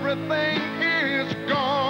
everything is gone.